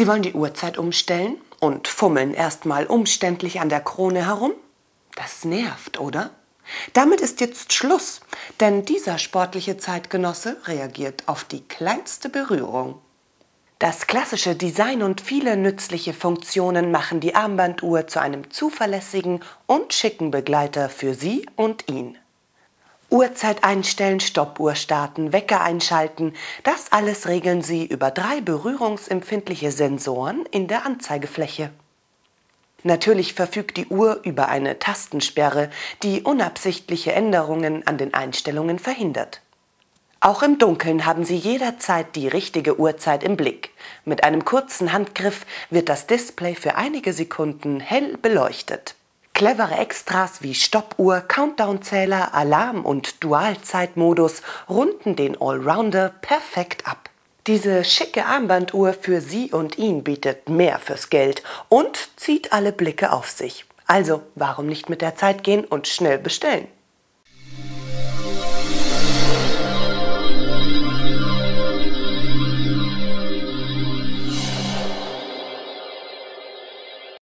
Sie wollen die Uhrzeit umstellen und fummeln erstmal umständlich an der Krone herum? Das nervt, oder? Damit ist jetzt Schluss, denn dieser sportliche Zeitgenosse reagiert auf die kleinste Berührung. Das klassische Design und viele nützliche Funktionen machen die Armbanduhr zu einem zuverlässigen und schicken Begleiter für Sie und ihn. Uhrzeit einstellen, Stoppuhr starten, Wecker einschalten, das alles regeln Sie über drei berührungsempfindliche Sensoren in der Anzeigefläche. Natürlich verfügt die Uhr über eine Tastensperre, die unabsichtliche Änderungen an den Einstellungen verhindert. Auch im Dunkeln haben Sie jederzeit die richtige Uhrzeit im Blick. Mit einem kurzen Handgriff wird das Display für einige Sekunden hell beleuchtet. Clevere Extras wie Stoppuhr, Countdown-Zähler, Alarm und Dualzeitmodus runden den Allrounder perfekt ab. Diese schicke Armbanduhr für Sie und ihn bietet mehr fürs Geld und zieht alle Blicke auf sich. Also, warum nicht mit der Zeit gehen und schnell bestellen?